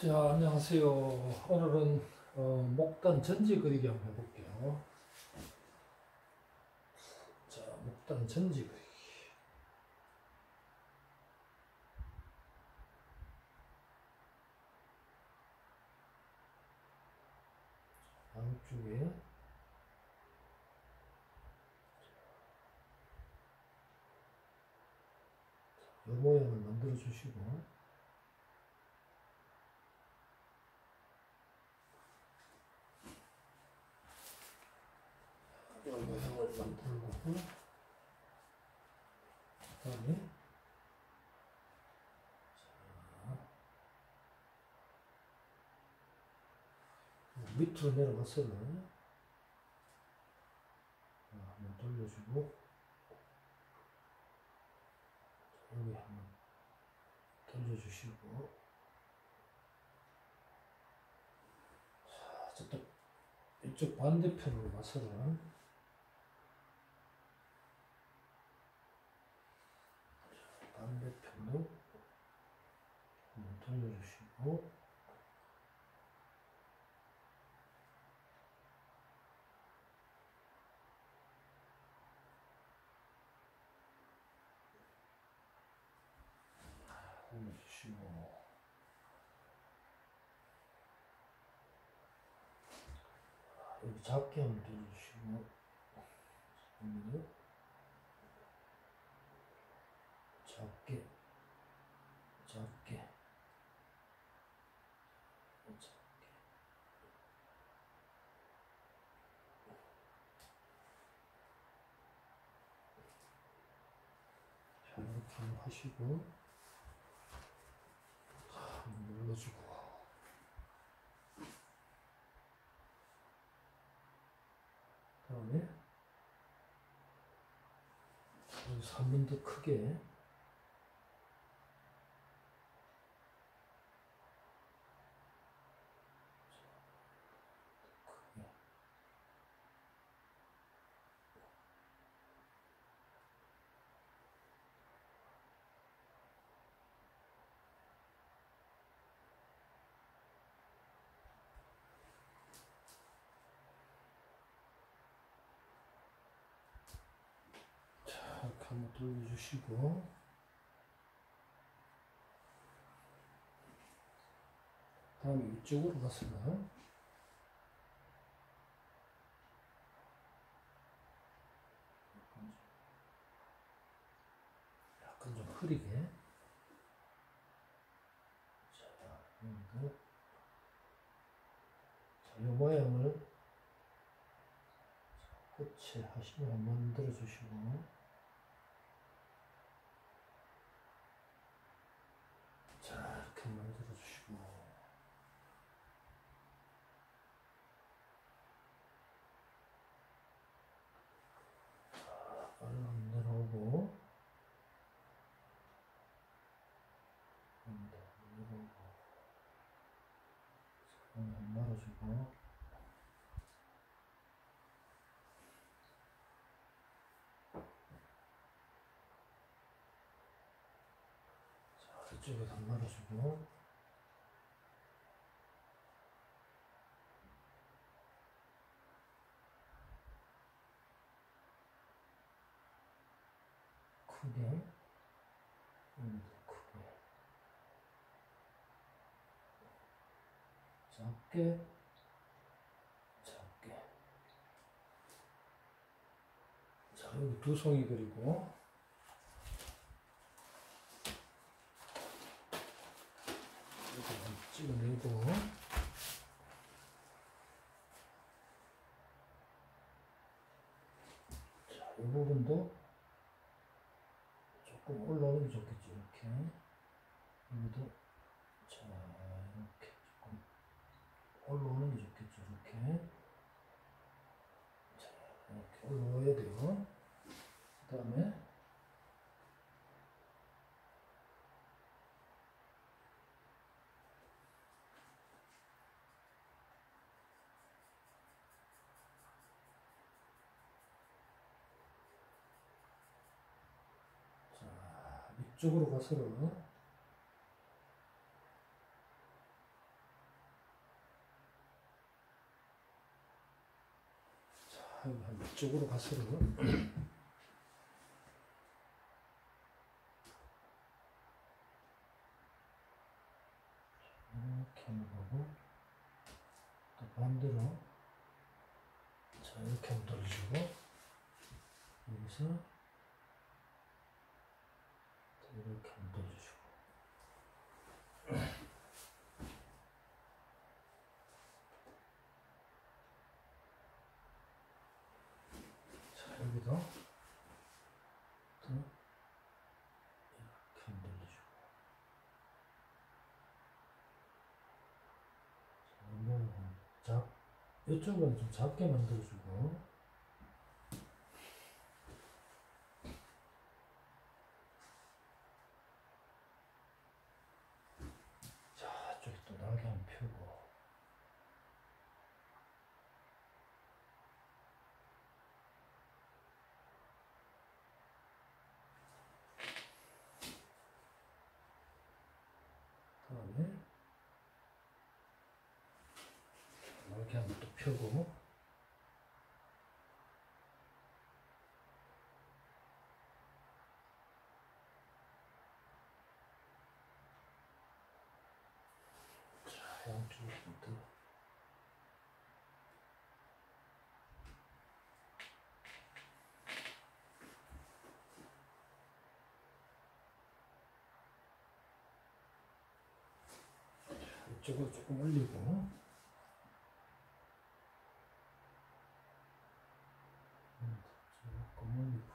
자, 안녕하세요. 오늘은 어, 목단 전지 그리기 한번 해볼게요. 자, 목단 전지 그리기. 양쪽에 이 모양을 만들어 주시고 이 모양을 만들고 그다음에 자, 밑으로 자, 한번 돌려주고 자, 여기 한번 돌려주시고 자, 저쪽 이쪽 반대편으로 가서는 반대편도 한번 돌려주시고 작게 한번 돌려주시고 여기도 작게 작게 작게 자 이렇게 한번 하시고 3번 더 크게 한번 돌려주시고. 다음에 이쪽으로 가서는 약간 좀 흐리게. 자, 자, 이 모양을 끝에 하시면 만들어 주시고 자 이렇게 만들어 주시고 자 빨리 내려오고 내려오고 한번 말아주고. 자 이쪽에서 말아주고. 크게 여기도 크게 작게 작게 자 여기 두 송이 그리고 이렇게 좀 찍어내고 자, 이 부분도 조금 올라오는 게 좋겠죠, 이렇게. 여기도, 자, 이렇게 조금 올라오는 게 좋겠죠, 이렇게. 자, 이렇게 올라와야 돼요. 그 다음에, 자, 이쪽으로 가서는 이쪽으로 가서로 이렇게 한번 또 반대로. 자 이렇게 돌려주고 여기서. 자, 이렇게 한번 돌려주고 자 여기도 또 이렇게 한번 돌려주고 그러면 자, 이쪽은 좀 작게 만들어주고 자, 저기 또 날개 한번 펴고 다음에 펴고. 자 양쪽부터 이쪽으로 조금 올리고 음, 조금 올리고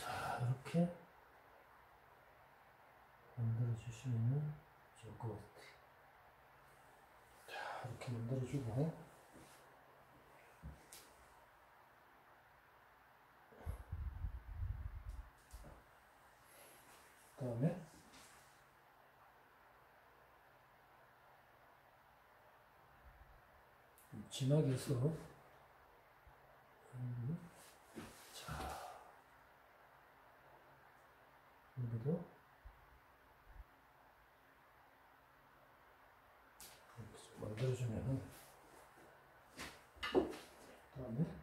자 이렇게 만들어 주시면 좋을 것 같아요. 자 이렇게 만들어 주고 그다음에 진하게 해서 음, 자 여기도 이렇게 좀 만들어주면은 그다음에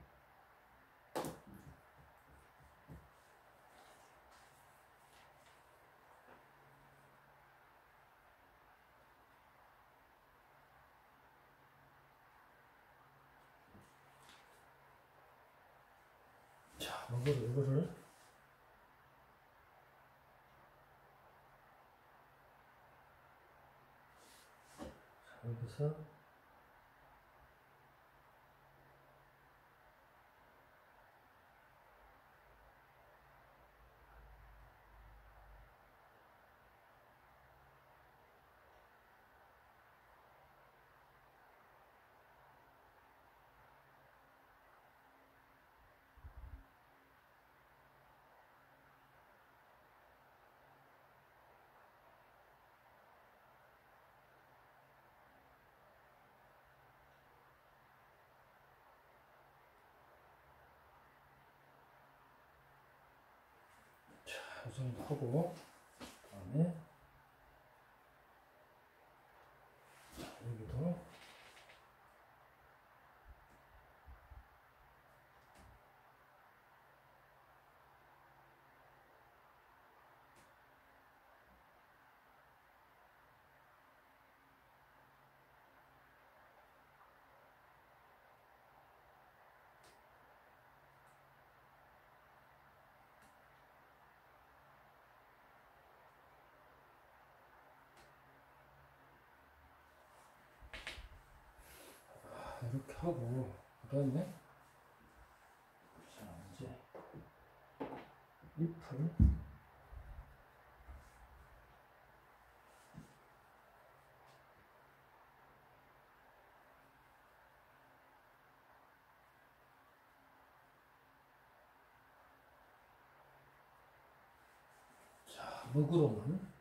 자 이거를 이거를. 자, 여기서 자, 이 정도 하고 그다음에 자, 여기도 이렇게 하고 그다음에 자 이제 잎을 자 먹으로는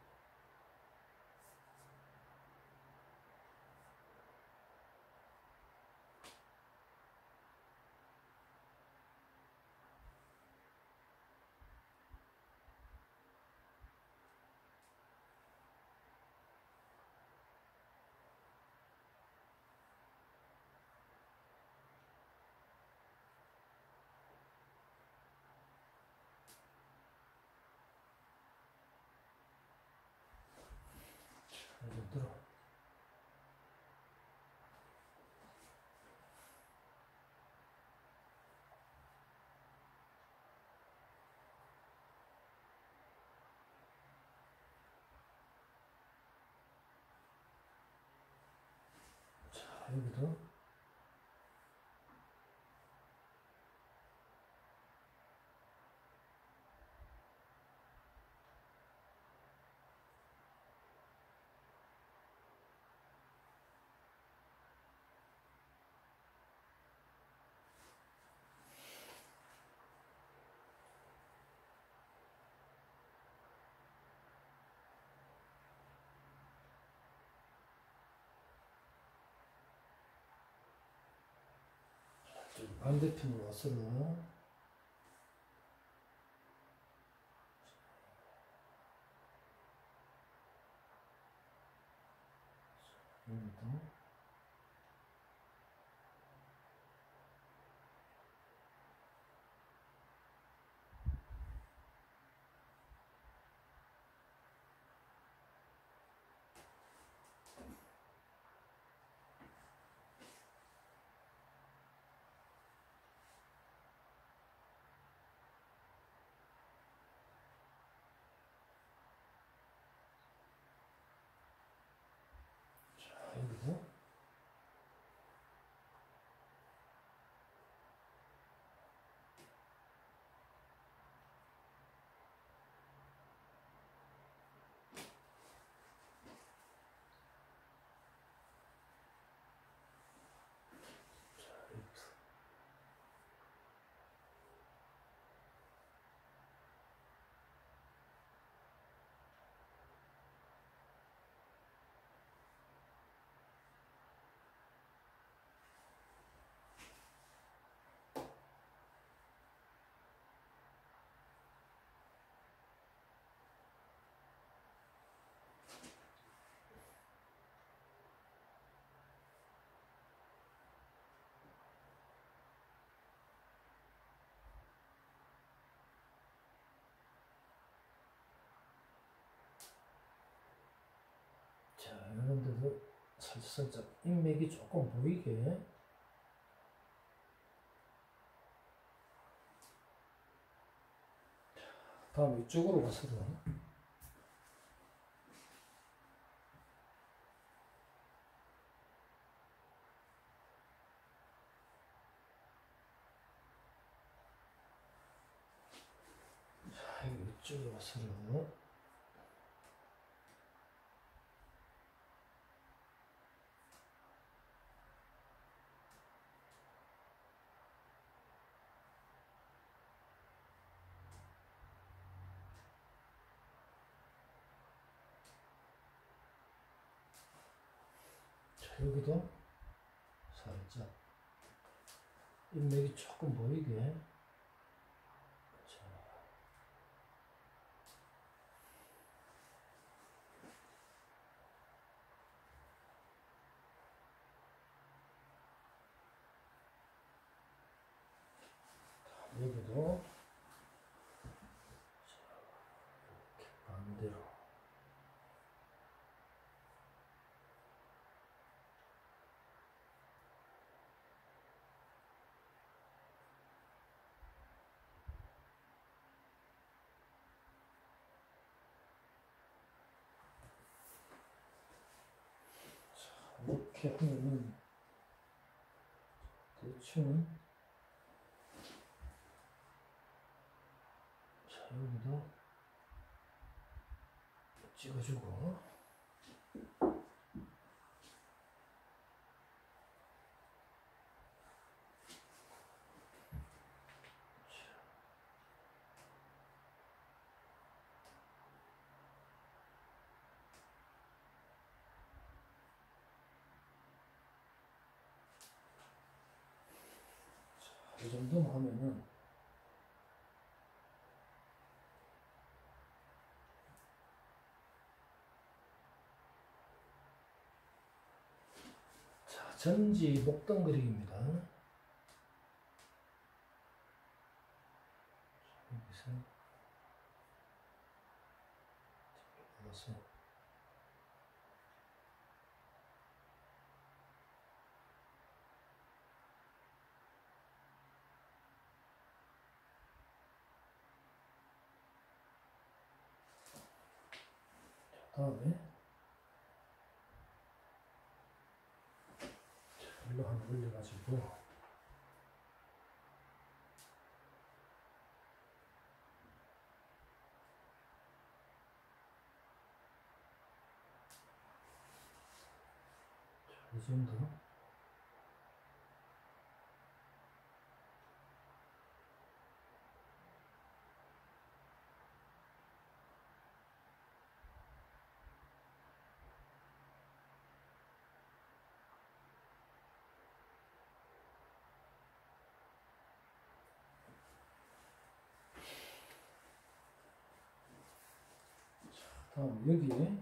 여기도 좀 반대편으로 와서 여기도 자 여기도 자 여기도 자, 이런 데도 살짝 살짝 인맥이 조금 보이게. 다음 이쪽으로 가서도. 자, 이쪽으로 가서도 여기도 살짝 인맥이 조금 보이게. 자, 여기도 자, 이렇게 반대로 이렇게 하면은 대충. 자 여기도 찍어주고 자, 이 정도만 하면은 자, 전지 목동 그리기입니다. 여기서 올라서 자, 다음에 자, 자, 이 정도 다음 여기에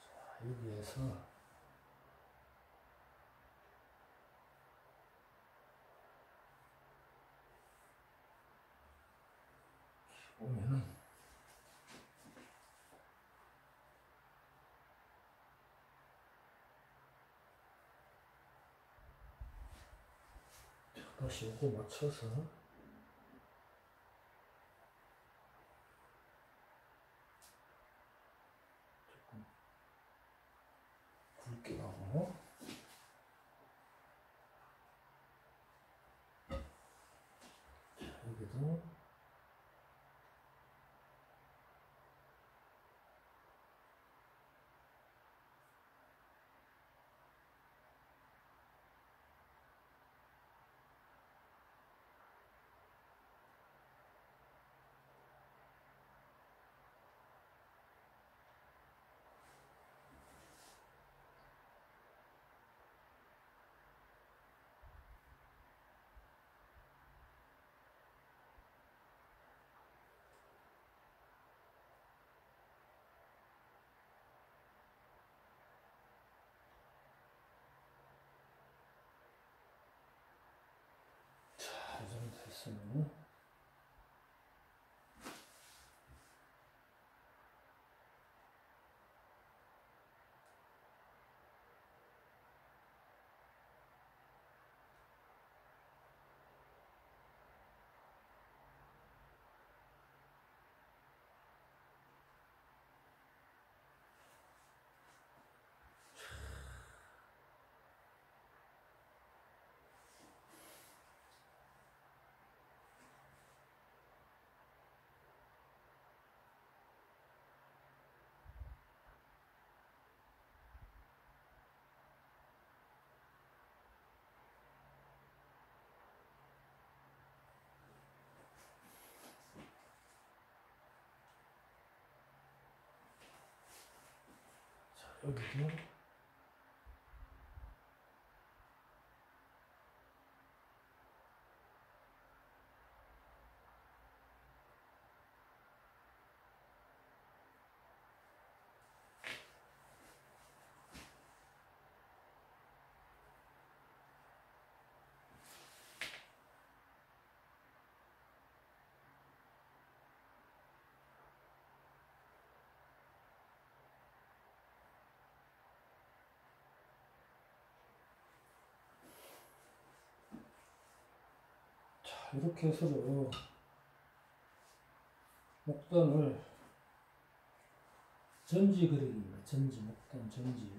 자, 여기에서 보면은 자, 다시 요거 맞춰서 조금 굵게 가고 자, 여기도 자, 이 정 이렇게 해서도 목단을 전지 그리기입니다. 전지, 목단 전지.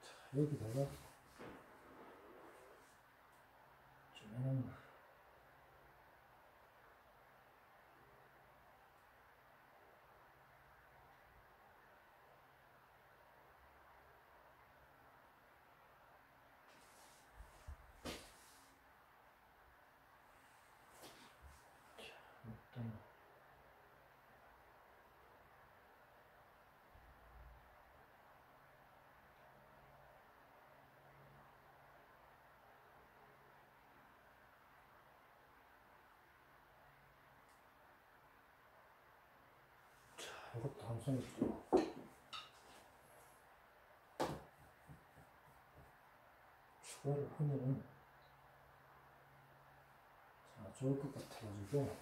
자, 여기다가 조그만 목단 자, 있고. 추가를 하면은 자, 좋을 것 같아가지고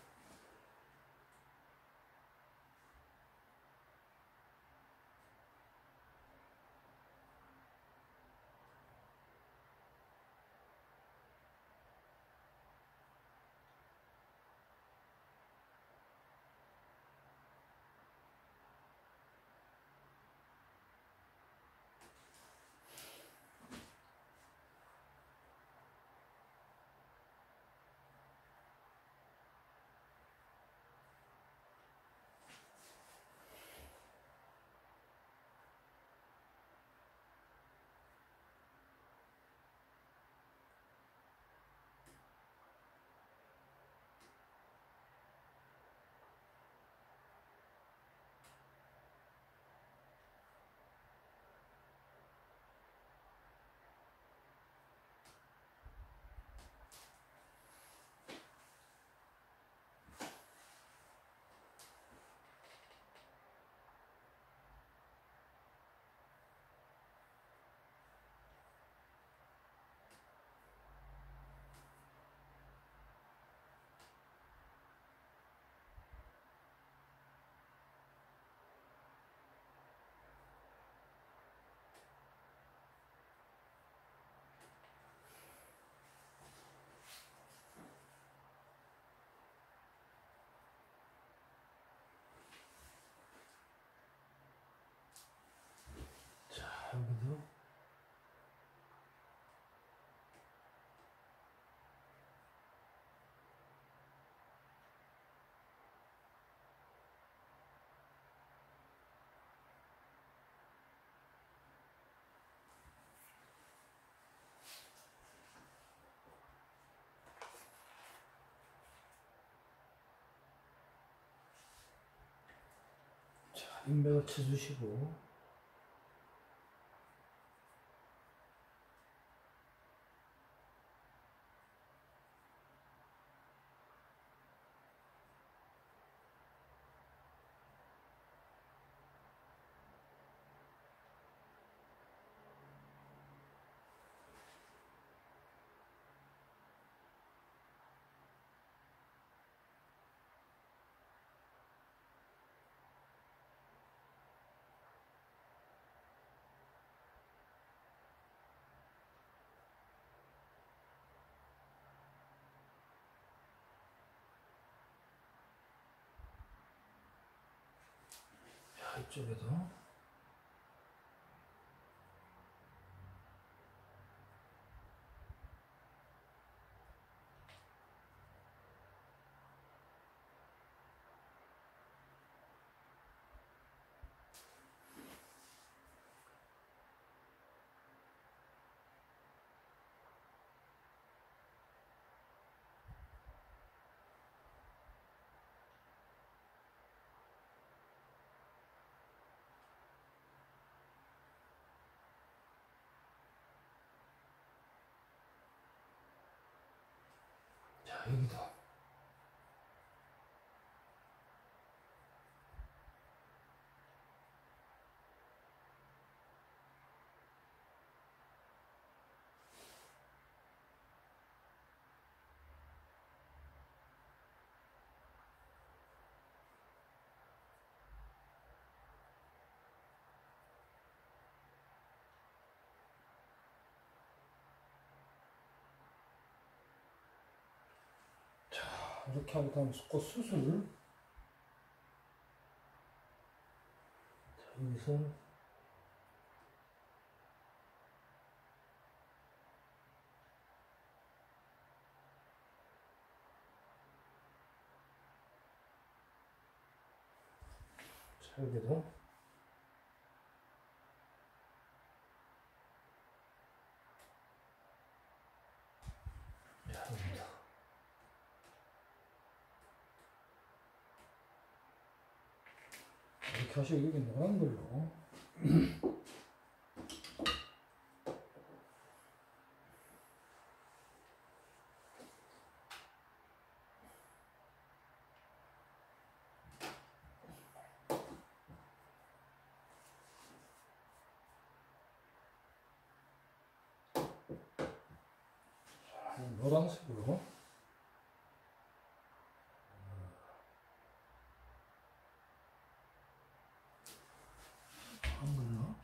인맥을 쳐주시고 자 이쪽에도 여기도 이렇게 하고 다음 꽃 수술. 자 여기서. 자 여기도 자 여기도 하시고 여기 노란 걸로 자, 노란색으로 한 걸로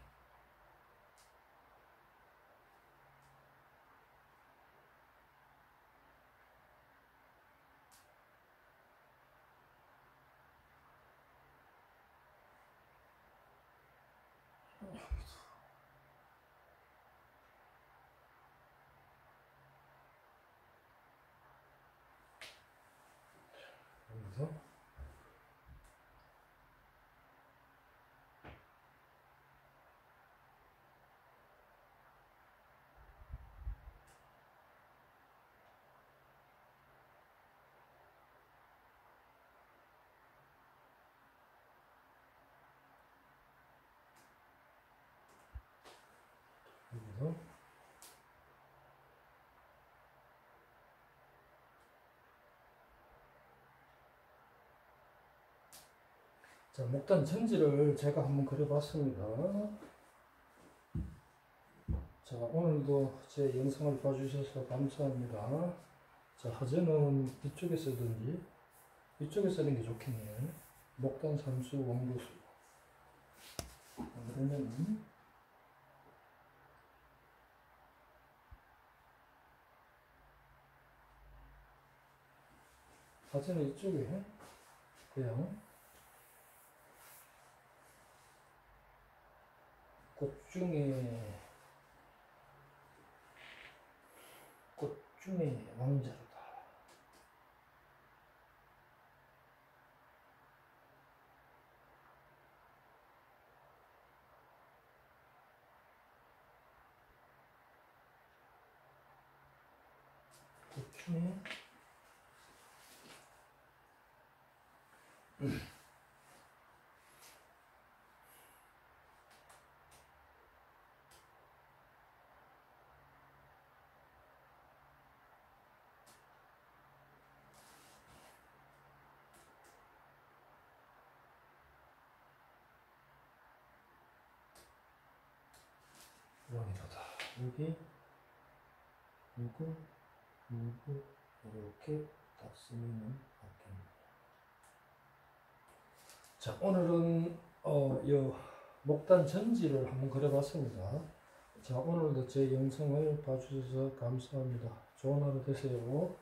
여기서 여기서 자, 목단 전지를 제가 한번 그려봤습니다. 자, 오늘도 제 영상을 봐주셔서 감사합니다. 자, 화제는 이쪽에 쓰든지 이쪽에 쓰는 게 좋겠네요. 목단 삼수 원구수. 그러면 화제는 이쪽에 그냥 꽃 중에 꽃 중에 왕자로다. 꽃 중에 여기 요거 요거 이렇게 딱 쓰면은 맞겠네요. 자 오늘은 어요 목단 전지를 한번 그려봤습니다. 자 오늘도 제 영상을 봐주셔서 감사합니다. 좋은 하루 되세요.